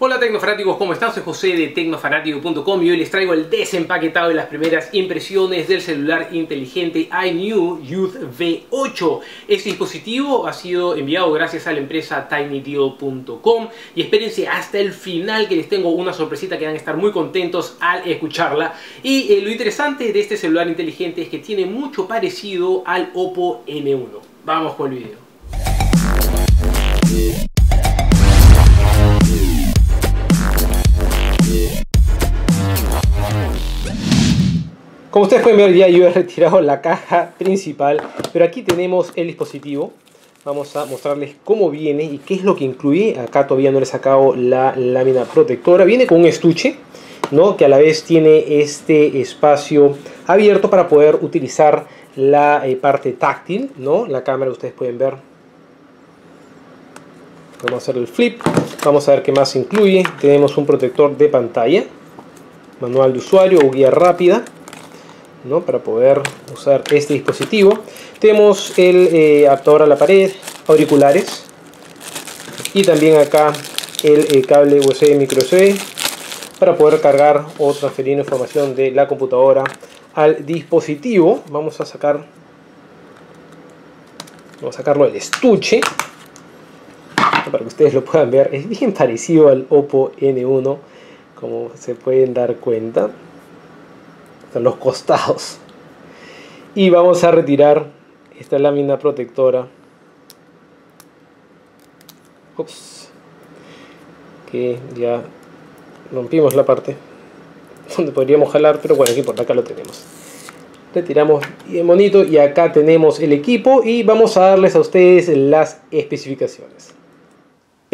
Hola Tecnofanáticos, ¿cómo están? Soy José de Tecnofanático.com y hoy les traigo el desempaquetado de las primeras impresiones del celular inteligente iNew Youth V8. Este dispositivo ha sido enviado gracias a la empresa TinyDeal.com y espérense hasta el final que les tengo una sorpresita que van a estar muy contentos al escucharla. Y eh, lo interesante de este celular inteligente es que tiene mucho parecido al Oppo N1. Vamos con el video. Como ustedes pueden ver ya yo he retirado la caja principal, pero aquí tenemos el dispositivo. Vamos a mostrarles cómo viene y qué es lo que incluye. Acá todavía no le he sacado la lámina protectora. Viene con un estuche, ¿no? que a la vez tiene este espacio abierto para poder utilizar la eh, parte táctil. ¿no? La cámara ustedes pueden ver. Vamos a hacer el flip. Vamos a ver qué más incluye. Tenemos un protector de pantalla, manual de usuario o guía rápida para poder usar este dispositivo. Tenemos el eh, adaptador a la pared, auriculares y también acá el eh, cable USB micro USB para poder cargar o transferir información de la computadora al dispositivo. Vamos a sacar vamos a sacarlo del estuche para que ustedes lo puedan ver. Es bien parecido al Oppo N1 como se pueden dar cuenta los costados. Y vamos a retirar esta lámina protectora. Ups. Que ya rompimos la parte donde podríamos jalar, pero bueno, aquí por acá lo tenemos. Retiramos bien bonito y acá tenemos el equipo y vamos a darles a ustedes las especificaciones.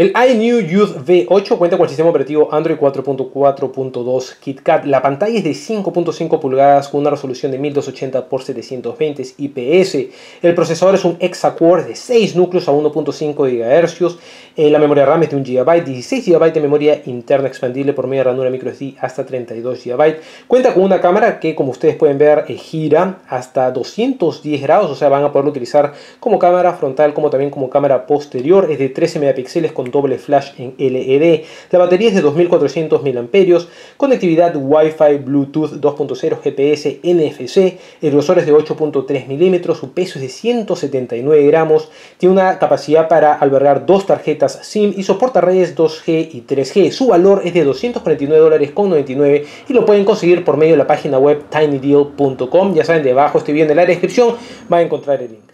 El iNew Youth V8 cuenta con el sistema operativo Android 4.4.2 KitKat. La pantalla es de 5.5 pulgadas con una resolución de 1280 x 720 IPS. El procesador es un Hexa-Core de 6 núcleos a 1.5 GHz. Eh, la memoria RAM es de 1 GB, 16 GB de memoria interna expandible por media ranura microSD hasta 32 GB. Cuenta con una cámara que, como ustedes pueden ver, eh, gira hasta 210 grados, o sea, van a poderlo utilizar como cámara frontal como también como cámara posterior. Es de 13 megapíxeles con doble flash en LED. La batería es de 2400 mAh, conectividad Wi-Fi, Bluetooth 2.0, GPS, NFC, el grosor es de 8.3 milímetros, su peso es de 179 gramos, tiene una capacidad para albergar dos tarjetas SIM y soporta redes 2G y 3G. Su valor es de 249 dólares con 99 y lo pueden conseguir por medio de la página web tinydeal.com. Ya saben, debajo estoy viendo en la descripción, va a encontrar el link.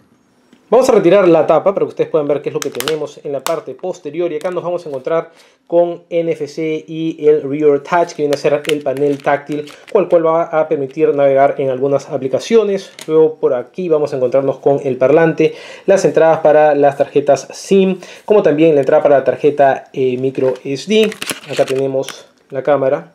Vamos a retirar la tapa para que ustedes puedan ver qué es lo que tenemos en la parte posterior y acá nos vamos a encontrar con NFC y el Rear Touch que viene a ser el panel táctil el cual va a permitir navegar en algunas aplicaciones. Luego por aquí vamos a encontrarnos con el parlante, las entradas para las tarjetas SIM como también la entrada para la tarjeta eh, micro SD. Acá tenemos la cámara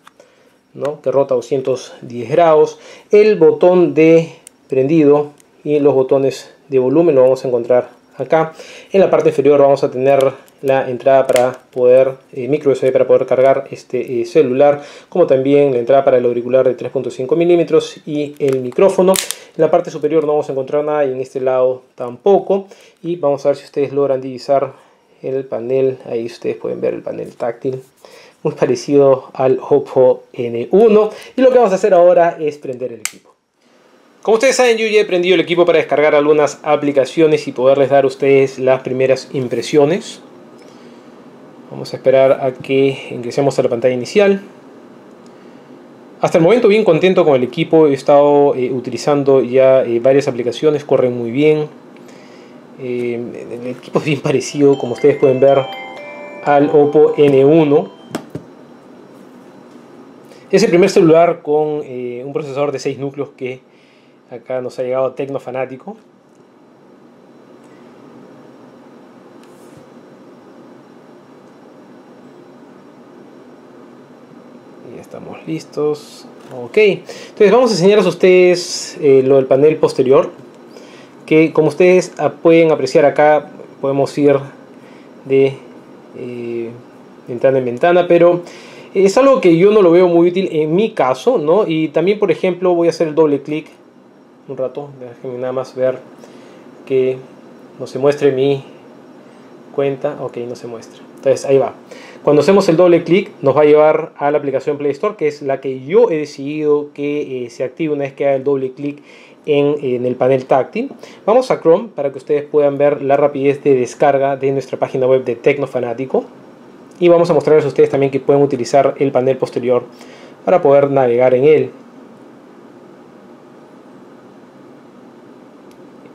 ¿no? que rota 210 grados, el botón de prendido y los botones de volumen lo vamos a encontrar acá. En la parte inferior vamos a tener la entrada para poder, eh, micro USB para poder cargar este eh, celular, como también la entrada para el auricular de 3.5 milímetros y el micrófono. En la parte superior no vamos a encontrar nada y en este lado tampoco. Y vamos a ver si ustedes logran divisar el panel, ahí ustedes pueden ver el panel táctil. Muy parecido al Oppo N1. Y lo que vamos a hacer ahora es prender el equipo. Como ustedes saben, yo ya he prendido el equipo para descargar algunas aplicaciones y poderles dar a ustedes las primeras impresiones. Vamos a esperar a que ingresemos a la pantalla inicial. Hasta el momento bien contento con el equipo, he estado eh, utilizando ya eh, varias aplicaciones, corren muy bien. Eh, el equipo es bien parecido, como ustedes pueden ver, al Oppo N1. Es el primer celular con un procesador de 6 núcleos que Acá nos ha llegado Tecno Fanático. Y estamos listos. Ok, entonces vamos a enseñarles a ustedes eh, lo del panel posterior. Que como ustedes pueden apreciar acá, podemos ir de eh, ventana en ventana, pero es algo que yo no lo veo muy útil en mi caso, ¿no? Y también, por ejemplo, voy a hacer el doble clic un rato. Déjenme nada más ver que no se muestre mi cuenta. Ok, no se muestra. Entonces ahí va. Cuando hacemos el doble clic nos va a llevar a la aplicación Play Store, que es la que yo he decidido que eh, se active una vez que haga el doble clic en, en, el panel táctil. Vamos a Chrome para que ustedes puedan ver la rapidez de descarga de nuestra página web de Tecnofanático. Y vamos a mostrarles a ustedes también que pueden utilizar el panel posterior para poder navegar en él.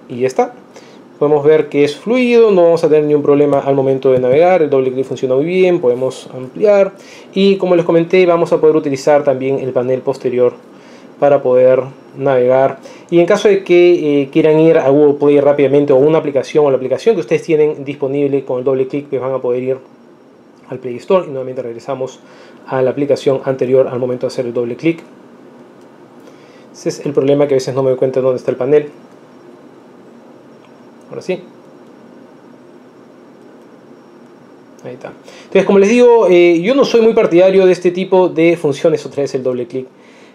Y ya está. Podemos ver que es fluido, no vamos a tener ningún problema al momento de navegar, el doble clic funciona muy bien, podemos ampliar. Y como les comenté vamos a poder utilizar también el panel posterior para poder navegar. Y en caso de que eh, quieran ir a Google Play rápidamente o una aplicación o la aplicación que ustedes tienen disponible con el doble clic pues van a poder ir al Play Store y nuevamente regresamos a la aplicación anterior al momento de hacer el doble clic. Ese es el problema que a veces no me doy cuenta de dónde está el panel Ahora sí. Ahí está. Entonces, como les digo, eh, yo no soy muy partidario de este tipo de funciones, otra vez el doble clic,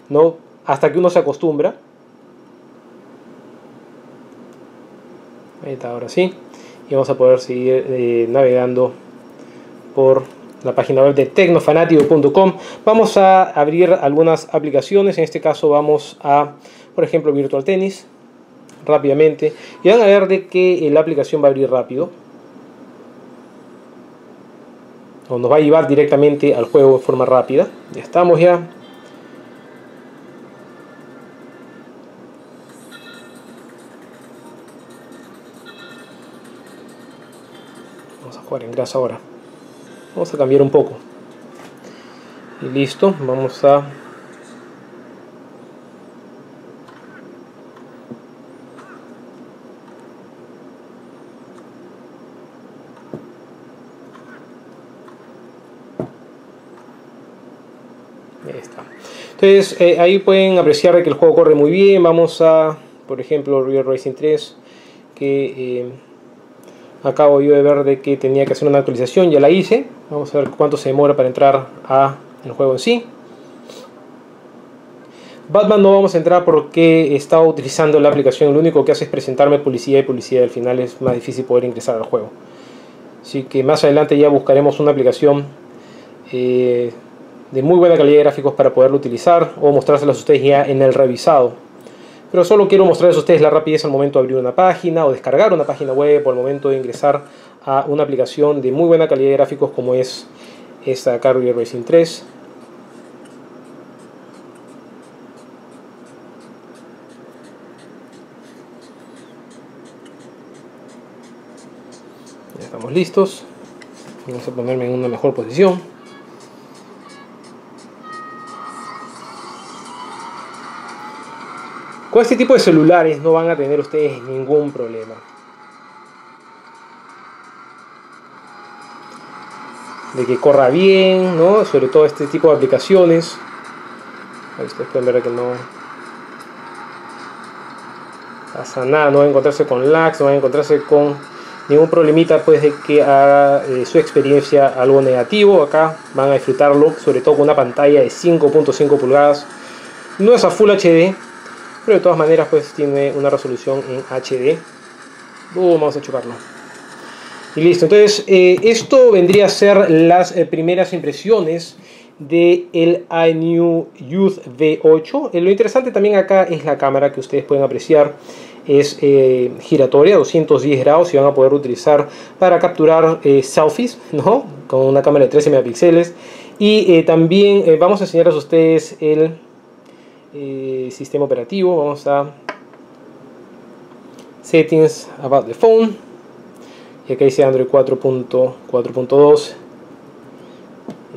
¿no? Hasta que uno se acostumbra. Ahí está, ahora sí. Y vamos a poder seguir eh, navegando por la página web de tecnofanatico.com. Vamos a abrir algunas aplicaciones. En este caso vamos a, por ejemplo, Virtual Tennis rápidamente y van a ver de que la aplicación va a abrir rápido. O nos va a llevar directamente al juego de forma rápida. Ya estamos ya. Vamos a jugar en grasa ahora. Vamos a cambiar un poco. Y listo vamos a Entonces eh, ahí pueden apreciar que el juego corre muy bien. Vamos a, por ejemplo, Real Racing 3, que eh, acabo yo de ver de que tenía que hacer una actualización, ya la hice. Vamos a ver cuánto se demora para entrar a el juego en sí. Batman no vamos a entrar porque estaba utilizando la aplicación. Lo único que hace es presentarme publicidad y publicidad. Al final es más difícil poder ingresar al juego. Así que más adelante ya buscaremos una aplicación eh, de muy buena calidad de gráficos para poderlo utilizar o mostrárselas a ustedes ya en el revisado. Pero solo quiero mostrarles a ustedes la rapidez al momento de abrir una página o descargar una página web o al momento de ingresar a una aplicación de muy buena calidad de gráficos como es esta Carrier Racing 3. Ya estamos listos. Vamos a ponerme en una mejor posición. Con este tipo de celulares no van a tener ustedes ningún problema. De que corra bien, ¿no? Sobre todo este tipo de aplicaciones. Ahí ustedes pueden ver que no pasa nada, no van a encontrarse con lags, no van a encontrarse con ningún problemita pues de que haga eh, su experiencia algo negativo. Acá van a disfrutarlo, sobre todo con una pantalla de 5.5 pulgadas. No es a Full HD, pero de todas maneras pues tiene una resolución en HD uh, vamos a chocarlo. Y listo. Entonces eh, esto vendría a ser las eh, primeras impresiones de el iNew Youth V8 eh, lo interesante también acá es la cámara que ustedes pueden apreciar. Es giratoria 210 grados y van a poder utilizar para capturar selfies ¿no? con una cámara de 13 megapíxeles. Y también vamos a enseñarles a ustedes el eh, sistema operativo, vamos a Settings About the Phone. Y acá dice Android 4.4.2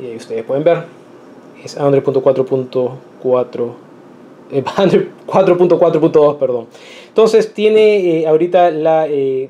y ahí ustedes pueden ver. Es Android 4.4 eh, Android 4.4.2 perdón. Entonces tiene eh, ahorita la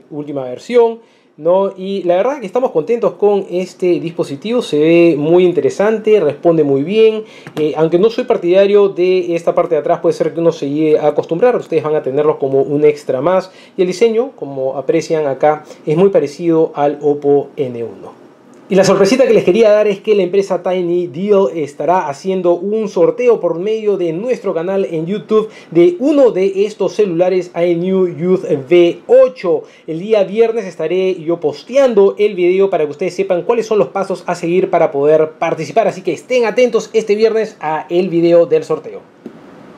última versión ¿no? Y la verdad que estamos contentos con este dispositivo, se ve muy interesante, responde muy bien, eh, aunque no soy partidario de esta parte de atrás, puede ser que uno se llegue a acostumbrar, ustedes van a tenerlo como un extra más, y el diseño, como aprecian acá, es muy parecido al Oppo N1. Y la sorpresita que les quería dar es que la empresa Tiny Deal estará haciendo un sorteo por medio de nuestro canal en YouTube de uno de estos celulares iNew Youth V8. El día viernes estaré yo posteando el video para que ustedes sepan cuáles son los pasos a seguir para poder participar. Así que estén atentos este viernes a el video del sorteo.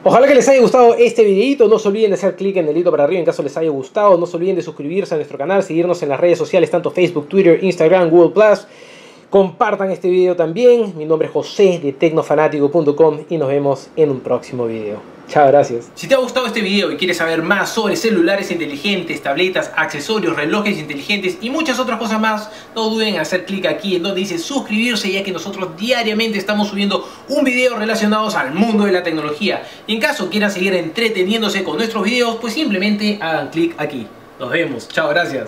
Ojalá que les haya gustado este videito, no se olviden de hacer clic en el dedito para arriba en caso les haya gustado, no se olviden de suscribirse a nuestro canal, seguirnos en las redes sociales, tanto Facebook, Twitter, Instagram, Google+, compartan este video también, mi nombre es José de tecnofanático.com y nos vemos en un próximo video. Chao, gracias. Si te ha gustado este video y quieres saber más sobre celulares inteligentes, tabletas, accesorios, relojes inteligentes y muchas otras cosas más, no duden en hacer clic aquí en donde dice suscribirse ya que nosotros diariamente estamos subiendo un video relacionados al mundo de la tecnología. Y en caso quieran seguir entreteniéndose con nuestros videos, pues simplemente hagan clic aquí. Nos vemos. Chao, gracias.